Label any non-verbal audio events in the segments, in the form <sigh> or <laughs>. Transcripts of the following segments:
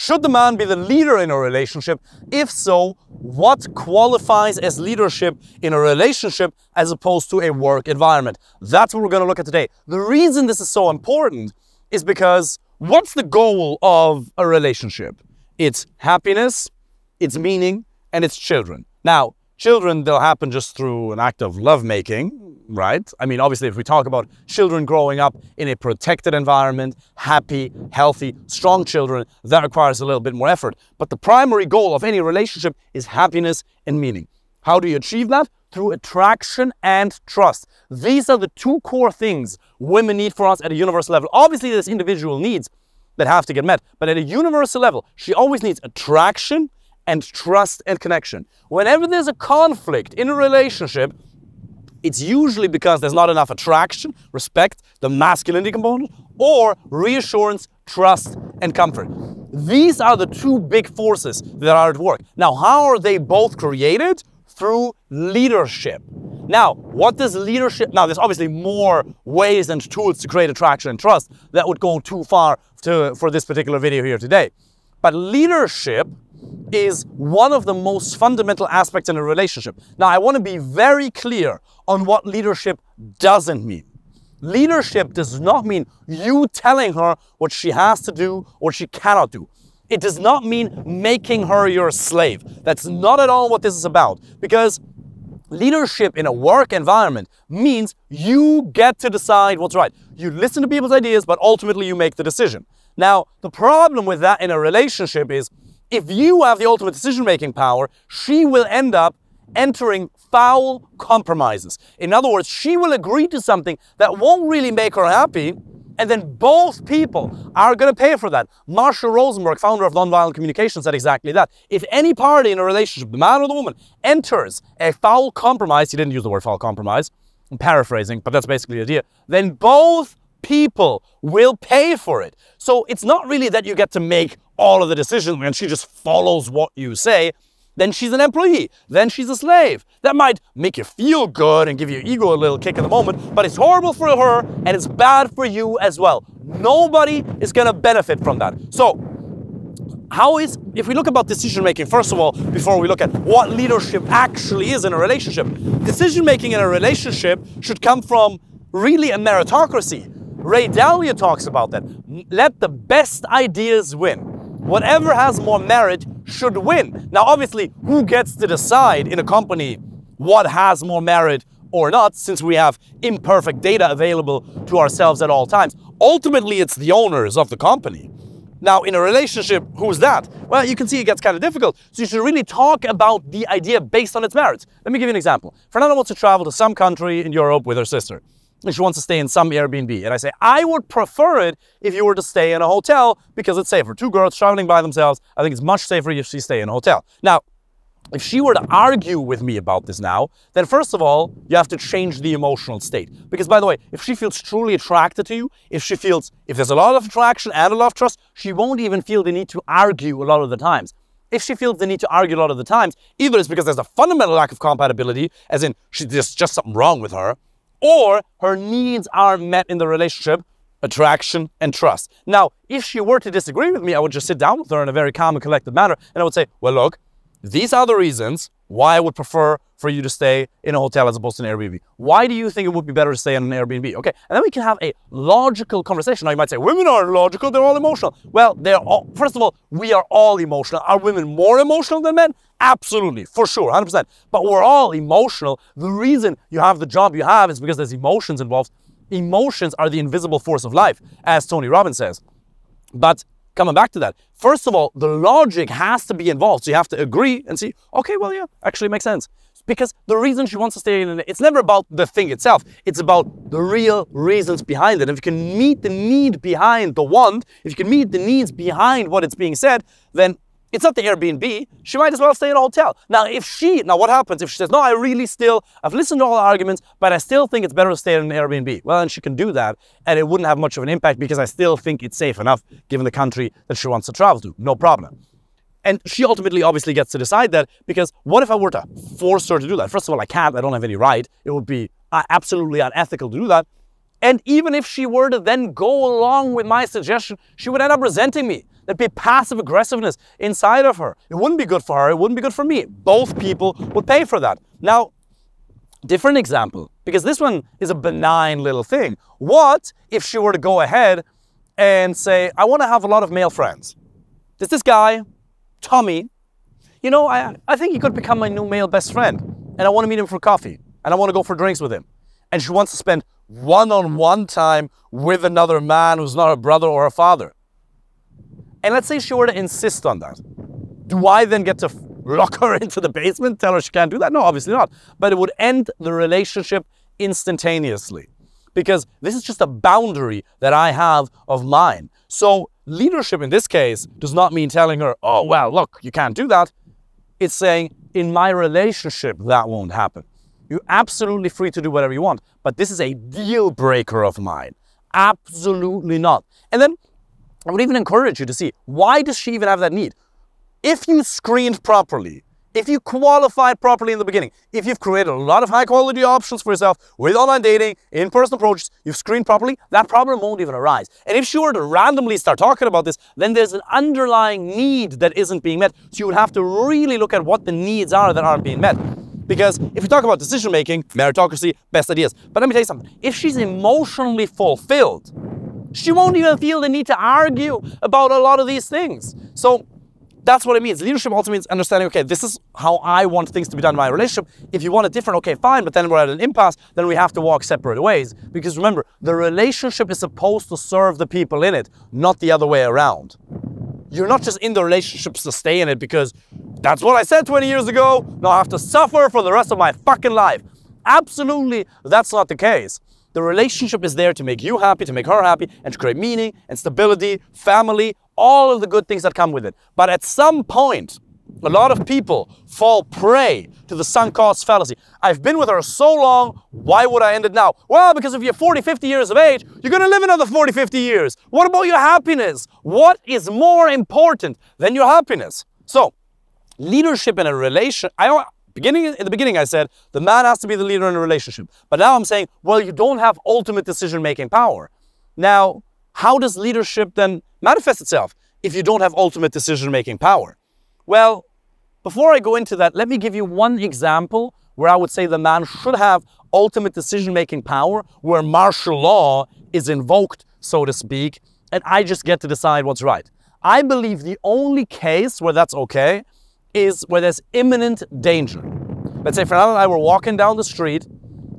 Should the man be the leader in a relationship? If so, what qualifies as leadership in a relationship as opposed to a work environment? That's what we're going to look at today. The reason this is so important is because what's the goal of a relationship? It's happiness, it's meaning, and it's children. Now, children, they'll happen just through an act of lovemaking, right? I mean, obviously, if we talk about children growing up in a protected environment, happy, healthy, strong children, that requires a little bit more effort. But the primary goal of any relationship is happiness and meaning. How do you achieve that? Through attraction and trust. These are the two core things women need for us at a universal level. Obviously, there's individual needs that have to get met, but at a universal level, she always needs attraction and trust and connection. Whenever there's a conflict in a relationship, it's usually because there's not enough attraction, respect, the masculinity component, or reassurance, trust, and comfort. These are the two big forces that are at work. Now, how are they both created? Through leadership. Now, what does leadership, now there's obviously more ways and tools to create attraction and trust that would go too far to, for this particular video here today. But leadership is one of the most fundamental aspects in a relationship. Now, I want to be very clear on what leadership doesn't mean. Leadership does not mean you telling her what she has to do or she cannot do. It does not mean making her your slave. That's not at all what this is about. Because leadership in a work environment means you get to decide what's right. You listen to people's ideas, but ultimately you make the decision. Now, the problem with that in a relationship is if you have the ultimate decision-making power, she will end up entering foul compromises. In other words, she will agree to something that won't really make her happy, and then both people are going to pay for that. Marshall Rosenberg, founder of Nonviolent Communication, said exactly that. If any party in a relationship, the man or the woman, enters a foul compromise, he didn't use the word foul compromise, I'm paraphrasing, but that's basically the idea, then both people will pay for it. So it's not really that you get to make all of the decisions and she just follows what you say. Then she's an employee. Then she's a slave. That might make you feel good and give your ego a little kick in the moment, but it's horrible for her and it's bad for you as well. Nobody is going to benefit from that. So how is, if we look about decision making, first of all, before we look at what leadership actually is in a relationship, decision making in a relationship should come from really a meritocracy. Ray Dalio talks about that. Let the best ideas win. Whatever has more merit should win. Now, obviously, who gets to decide in a company what has more merit or not, since we have imperfect data available to ourselves at all times? Ultimately, it's the owners of the company. Now, in a relationship, who's that? Well, you can see it gets kind of difficult. So you should really talk about the idea based on its merits. Let me give you an example. Fernanda wants to travel to some country in Europe with her sister and she wants to stay in some Airbnb. And I say, I would prefer it if you were to stay in a hotel because it's safer. Two girls traveling by themselves, I think it's much safer if she stay in a hotel. Now, if she were to argue with me about this now, then first of all, you have to change the emotional state. Because by the way, if she feels truly attracted to you, if she feels, if there's a lot of attraction and a lot of trust, she won't even feel the need to argue a lot of the times. If she feels the need to argue a lot of the times, either it's because there's a fundamental lack of compatibility, as in she, there's just something wrong with her, or her needs are met in the relationship, attraction and trust. Now, if she were to disagree with me, I would just sit down with her in a very calm and collected manner and I would say, well, look, these are the reasons why I would prefer for you to stay in a hotel as opposed to an Airbnb. Why do you think it would be better to stay in an Airbnb? Okay, and then we can have a logical conversation. Now you might say, women aren't logical, they're all emotional. Well, they're all, first of all, we are all emotional. Are women more emotional than men? Absolutely, for sure, 100%. But we're all emotional. The reason you have the job you have is because there's emotions involved. Emotions are the invisible force of life, as Tony Robbins says. But coming back to that, first of all, the logic has to be involved. So you have to agree and see, okay, well, yeah, actually makes sense. Because the reason she wants to stay in it, it's never about the thing itself. It's about the real reasons behind it. And if you can meet the need behind the want, if you can meet the needs behind what it's being said, then it's not the Airbnb. She might as well stay in a hotel. Now, if she, now what happens if she says, no, I really still, I've listened to all the arguments, but I still think it's better to stay in an Airbnb. Well, then she can do that and it wouldn't have much of an impact because I still think it's safe enough given the country that she wants to travel to. No problem. And she ultimately obviously gets to decide that because what if I were to force her to do that? First of all, I can't, I don't have any right. It would be uh, absolutely unethical to do that. And even if she were to then go along with my suggestion, she would end up resenting me. There'd be passive aggressiveness inside of her. It wouldn't be good for her. It wouldn't be good for me. Both people would pay for that. Now, different example, because this one is a benign little thing. What if she were to go ahead and say, I want to have a lot of male friends? There's this guy, Tommy, you know, I, I think he could become my new male best friend. And I want to meet him for coffee. And I want to go for drinks with him. And she wants to spend one on one time with another man who's not her brother or her father. And let's say she were to insist on that. Do I then get to lock her <laughs> into the basement, tell her she can't do that? No, obviously not. But it would end the relationship instantaneously because this is just a boundary that I have of mine. So leadership in this case does not mean telling her, oh, well, look, you can't do that. It's saying, in my relationship, that won't happen. You're absolutely free to do whatever you want, but this is a deal breaker of mine. Absolutely not. And then I would even encourage you to see why does she even have that need? If you screened properly, if you qualified properly in the beginning, if you've created a lot of high quality options for yourself with online dating, in-person approaches, you've screened properly, that problem won't even arise. And if she were to randomly start talking about this, then there's an underlying need that isn't being met. So you would have to really look at what the needs are that aren't being met. Because if we talk about decision making, meritocracy, best ideas, but let me tell you something. If she's emotionally fulfilled, she won't even feel the need to argue about a lot of these things. So that's what it means. Leadership also means understanding, okay, this is how I want things to be done in my relationship. If you want it different, okay, fine, but then we're at an impasse, then we have to walk separate ways. Because remember, the relationship is supposed to serve the people in it, not the other way around. You're not just in the relationship to stay in it because that's what I said 20 years ago. Now I have to suffer for the rest of my fucking life. Absolutely, that's not the case. The relationship is there to make you happy, to make her happy, and to create meaning and stability, family, all of the good things that come with it. But at some point, a lot of people fall prey to the sunk cost fallacy. I've been with her so long, why would I end it now? Well, because if you're 40, 50 years of age, you're going to live another 40, 50 years. What about your happiness? What is more important than your happiness? So, leadership in a relation, I beginning in the beginning I said the man has to be the leader in a relationship. But now I'm saying, well, you don't have ultimate decision-making power. Now, how does leadership then manifest itself if you don't have ultimate decision-making power? Well, before I go into that, let me give you one example where I would say the man should have ultimate decision-making power, where martial law is invoked, so to speak, and I just get to decide what's right. I believe the only case where that's okay is where there's imminent danger. Let's say Fernanda and I were walking down the street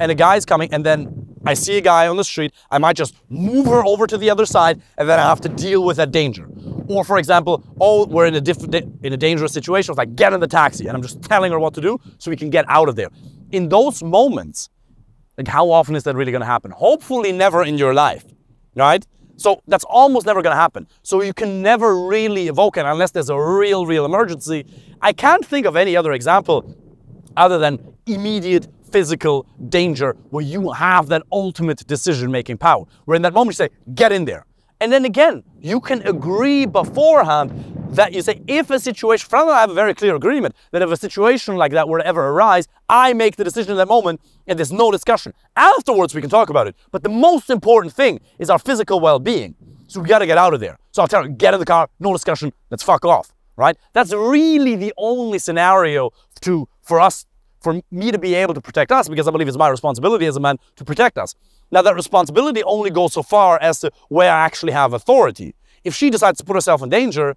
and a guy's coming and then I see a guy on the street, I might just move her over to the other side and then I have to deal with that danger. Or for example, oh, we're in a different in a dangerous situation, it's like get in the taxi and I'm just telling her what to do so we can get out of there. In those moments, like how often is that really going to happen? Hopefully never in your life, right? So that's almost never going to happen. So you can never really evoke it unless there's a real, real emergency. I can't think of any other example other than immediate physical danger where you have that ultimate decision-making power. Where in that moment you say, get in there. And then again, you can agree beforehand that you say, if a situation, from I have a very clear agreement that if a situation like that were to ever arise, I make the decision in that moment and there's no discussion. Afterwards, we can talk about it. But the most important thing is our physical well-being. So we got to get out of there. So I'll tell her, get in the car, no discussion, let's fuck off, right? That's really the only scenario to, for us, for me to be able to protect us because I believe it's my responsibility as a man to protect us. Now that responsibility only goes so far as to where I actually have authority. If she decides to put herself in danger,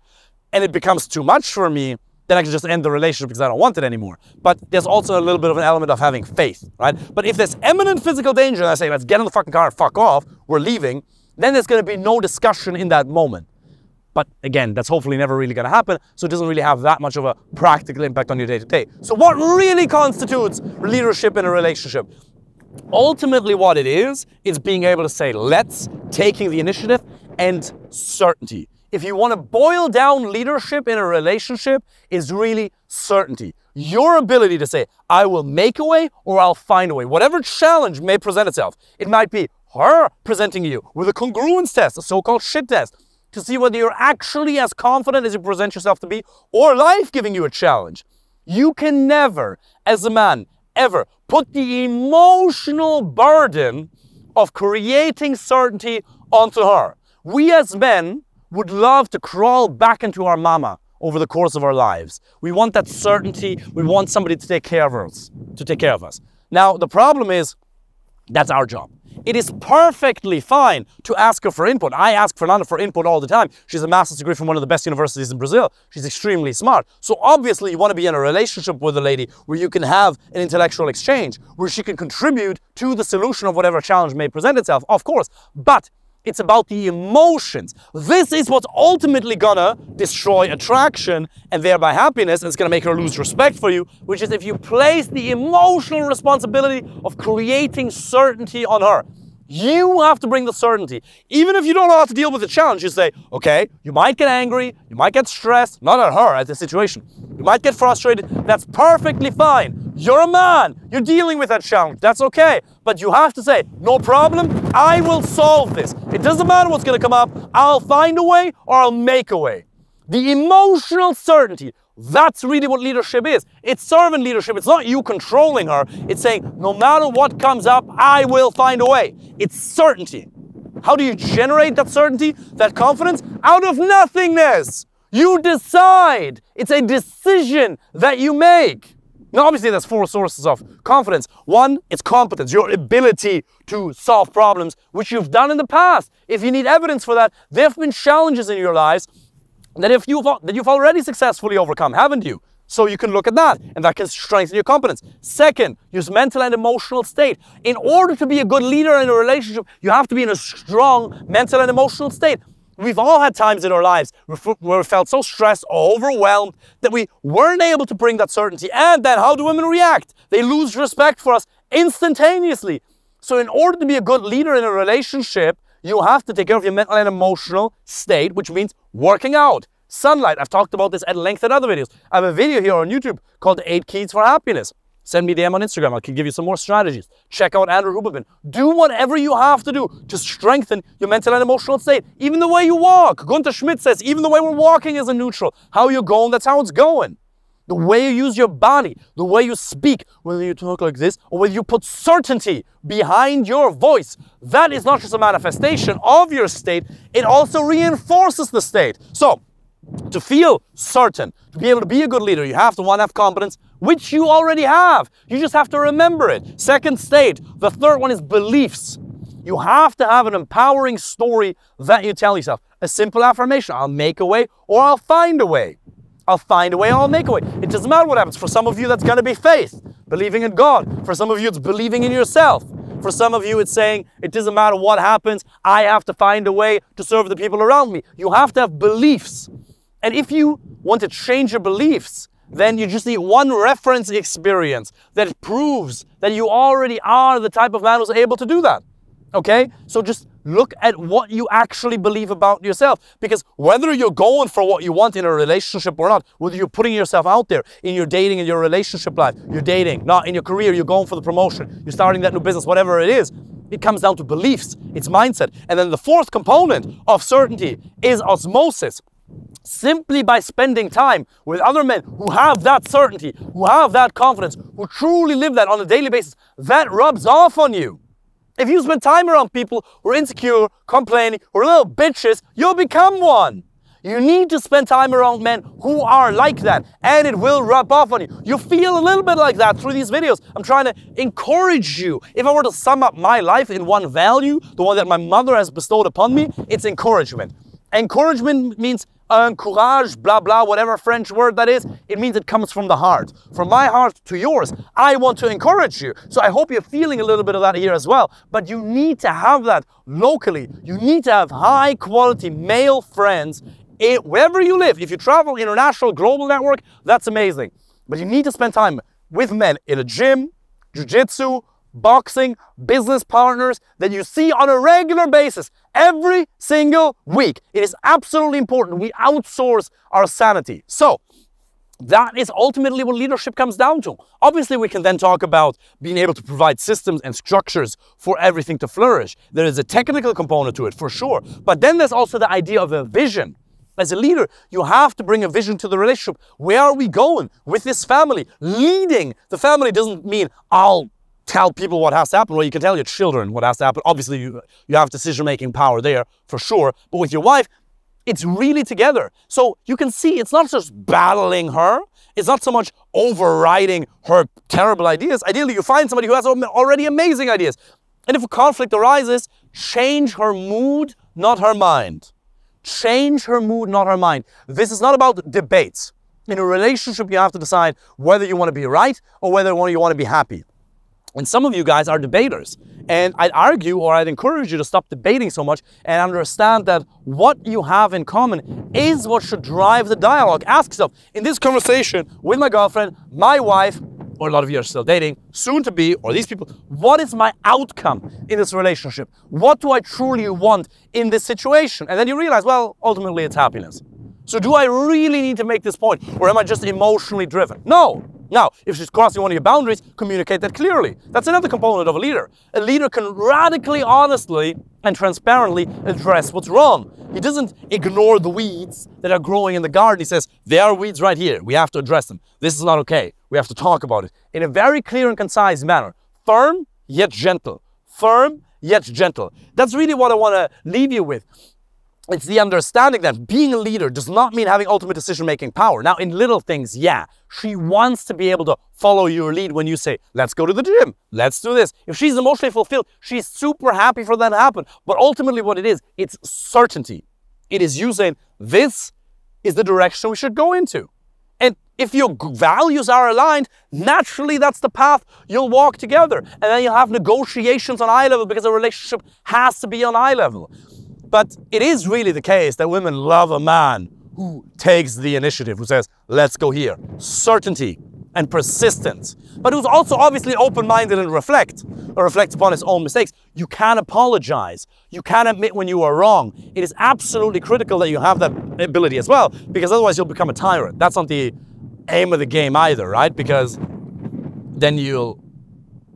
and it becomes too much for me, then I can just end the relationship because I don't want it anymore. But there's also a little bit of an element of having faith, right? But if there's imminent physical danger and I say, let's get in the fucking car and fuck off, we're leaving, then there's going to be no discussion in that moment. But again, that's hopefully never really going to happen, so it doesn't really have that much of a practical impact on your day to day. So, what really constitutes leadership in a relationship? Ultimately, what it is, is being able to say, let's, taking the initiative, and certainty if you want to boil down leadership in a relationship, is really certainty. Your ability to say, I will make a way or I'll find a way. Whatever challenge may present itself. It might be her presenting you with a congruence test, a so-called shit test, to see whether you're actually as confident as you present yourself to be, or life giving you a challenge. You can never, as a man, ever put the emotional burden of creating certainty onto her. We as men would love to crawl back into our mama over the course of our lives. We want that certainty. We want somebody to take care of us, to take care of us. Now, the problem is that's our job. It is perfectly fine to ask her for input. I ask Fernanda for input all the time. She's a master's degree from one of the best universities in Brazil. She's extremely smart. So obviously you want to be in a relationship with a lady where you can have an intellectual exchange, where she can contribute to the solution of whatever challenge may present itself, of course. But it's about the emotions. This is what's ultimately gonna destroy attraction and thereby happiness. And it's gonna make her lose respect for you, which is if you place the emotional responsibility of creating certainty on her. You have to bring the certainty. Even if you don't know how to deal with the challenge, you say, okay, you might get angry, you might get stressed, not at her, at the situation. You might get frustrated. That's perfectly fine. You're a man. You're dealing with that challenge. That's okay. But you have to say, no problem. I will solve this. It doesn't matter what's going to come up. I'll find a way or I'll make a way. The emotional certainty, that's really what leadership is. It's servant leadership. It's not you controlling her. It's saying, no matter what comes up, I will find a way. It's certainty. How do you generate that certainty, that confidence? Out of nothingness. You decide. It's a decision that you make. Now, obviously, there's four sources of confidence. One, it's competence, your ability to solve problems, which you've done in the past. If you need evidence for that, there have been challenges in your lives that if you've that you've already successfully overcome, haven't you? So you can look at that, and that can strengthen your competence. Second, use mental and emotional state. In order to be a good leader in a relationship, you have to be in a strong mental and emotional state. We've all had times in our lives where we felt so stressed or overwhelmed that we weren't able to bring that certainty. And then how do women react? They lose respect for us instantaneously. So in order to be a good leader in a relationship, you have to take care of your mental and emotional state, which means working out, sunlight. I've talked about this at length in other videos. I have a video here on YouTube called The 8 Keys for Happiness. Send me DM on Instagram. I can give you some more strategies. Check out Andrew Huberman. Do whatever you have to do to strengthen your mental and emotional state. Even the way you walk. Gunther Schmidt says, even the way we're walking is a neutral. How you're going, that's how it's going the way you use your body, the way you speak, whether you talk like this or whether you put certainty behind your voice. That is not just a manifestation of your state, it also reinforces the state. So, to feel certain, to be able to be a good leader, you have to one have competence, which you already have. You just have to remember it. Second state. The third one is beliefs. You have to have an empowering story that you tell yourself. A simple affirmation I'll make a way or I'll find a way. I'll find a way, I'll make a way. It doesn't matter what happens. For some of you, that's going to be faith, believing in God. For some of you, it's believing in yourself. For some of you, it's saying, it doesn't matter what happens, I have to find a way to serve the people around me. You have to have beliefs. And if you want to change your beliefs, then you just need one reference experience that proves that you already are the type of man who's able to do that. Okay? So just look at what you actually believe about yourself. Because whether you're going for what you want in a relationship or not, whether you're putting yourself out there in your dating and your relationship life, you're dating, not in your career, you're going for the promotion, you're starting that new business, whatever it is, it comes down to beliefs, it's mindset. And then the fourth component of certainty is osmosis. Simply by spending time with other men who have that certainty, who have that confidence, who truly live that on a daily basis, that rubs off on you. If you spend time around people who are insecure, complaining, or little bitches, you'll become one. You need to spend time around men who are like that, and it will rub off on you. You feel a little bit like that through these videos. I'm trying to encourage you. If I were to sum up my life in one value, the one that my mother has bestowed upon me, it's encouragement. Encouragement means encourage, blah, blah, whatever French word that is, it means it comes from the heart. From my heart to yours, I want to encourage you. So I hope you're feeling a little bit of that here as well. But you need to have that locally. You need to have high quality male friends it, wherever you live. If you travel international, global network, that's amazing. But you need to spend time with men in a gym, jiu-jitsu, boxing, business partners that you see on a regular basis every single week. It is absolutely important. We outsource our sanity. So, that is ultimately what leadership comes down to. Obviously, we can then talk about being able to provide systems and structures for everything to flourish. There is a technical component to it for sure. But then there's also the idea of a vision. As a leader, you have to bring a vision to the relationship. Where are we going with this family? Leading the family doesn't mean I'll tell people what has to happen. Well, you can tell your children what has to happen. Obviously, you, you have decision-making power there for sure. But with your wife, It's really together. So you can see it's not just battling her. It's not so much overriding her terrible ideas. Ideally, you find somebody who has already amazing ideas. And if a conflict arises, change her mood, not her mind. Change her mood, not her mind. This is not about debates. In a relationship, you have to decide whether you want to be right or whether you want to be happy. And some of you guys are debaters. And I'd argue or I'd encourage you to stop debating so much and understand that what you have in common is what should drive the dialogue. Ask yourself, in this conversation with my girlfriend, my wife, or a lot of you are still dating, soon to be, or these people, what is my outcome in this relationship? What do I truly want in this situation? And then you realize, well, ultimately it's happiness. So do I really need to make this point or am I just emotionally driven? No. Now, if she's crossing one of your boundaries, communicate that clearly. That's another component of a leader. A leader can radically, honestly, and transparently address what's wrong. He doesn't ignore the weeds that are growing in the garden. He says, there are weeds right here. We have to address them. This is not okay. We have to talk about it in a very clear and concise manner. Firm, yet gentle. Firm, yet gentle. That's really what I want to leave you with. It's the understanding that being a leader does not mean having ultimate decision-making power. Now, in little things, yeah, she wants to be able to follow your lead when you say, let's go to the gym, let's do this. If she's emotionally fulfilled, she's super happy for that to happen. But ultimately what it is, it's certainty. It is you saying, this is the direction we should go into. And if your values are aligned, naturally that's the path you'll walk together. And then you'll have negotiations on eye level because a relationship has to be on eye level. But it is really the case that women love a man who takes the initiative, who says, let's go here. Certainty and persistence, but who's also obviously open-minded and reflect, or reflects upon his own mistakes. You can apologize. You can admit when you are wrong. It is absolutely critical that you have that ability as well, because otherwise you'll become a tyrant. That's not the aim of the game either, right? Because then you'll,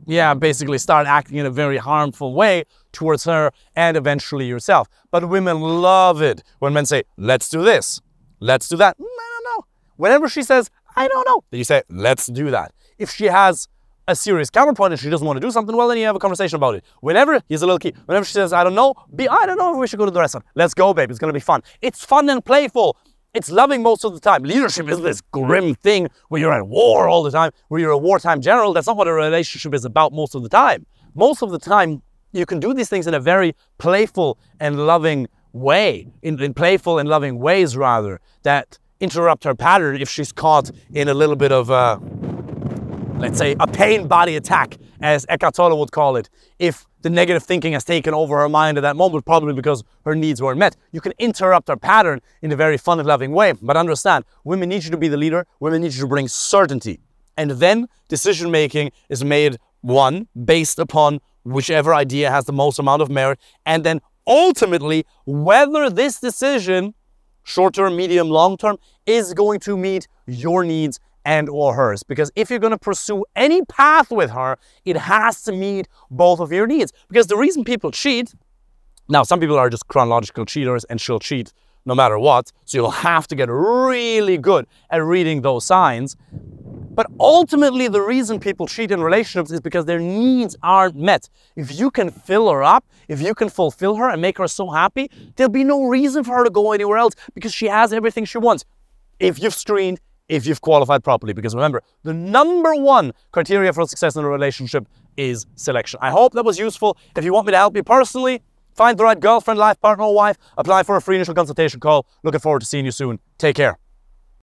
yeah, basically start acting in a very harmful way towards her and eventually yourself. But women love it when men say, let's do this, let's do that. Mm, I don't know. Whenever she says, I don't know, then you say, let's do that. If she has a serious counterpoint and she doesn't want to do something, well, then you have a conversation about it. Whenever, here's a little key, whenever she says, I don't know, be, I don't know if we should go to the restaurant. Let's go, babe. It's going to be fun. It's fun and playful. It's loving most of the time. Leadership is this grim thing where you're at war all the time, where you're a wartime general. That's not what a relationship is about most of the time. Most of the time, you can do these things in a very playful and loving way, in, in playful and loving ways rather, that interrupt her pattern if she's caught in a little bit of a, let's say, a pain body attack, as Eckhart Tolle would call it. If the negative thinking has taken over her mind at that moment, probably because her needs weren't met. You can interrupt her pattern in a very fun and loving way. But understand, women need you to be the leader. Women need you to bring certainty. And then decision making is made, one, based upon whichever idea has the most amount of merit, and then ultimately whether this decision, short term, medium, long term, is going to meet your needs and or hers. Because if you're going to pursue any path with her, it has to meet both of your needs. Because the reason people cheat, now some people are just chronological cheaters and she'll cheat no matter what. So you'll have to get really good at reading those signs. But ultimately, the reason people cheat in relationships is because their needs aren't met. If you can fill her up, if you can fulfill her and make her so happy, there'll be no reason for her to go anywhere else because she has everything she wants. If you've screened, if you've qualified properly. Because remember, the number one criteria for success in a relationship is selection. I hope that was useful. If you want me to help you personally, find the right girlfriend, life partner, or wife, apply for a free initial consultation call. Looking forward to seeing you soon. Take care.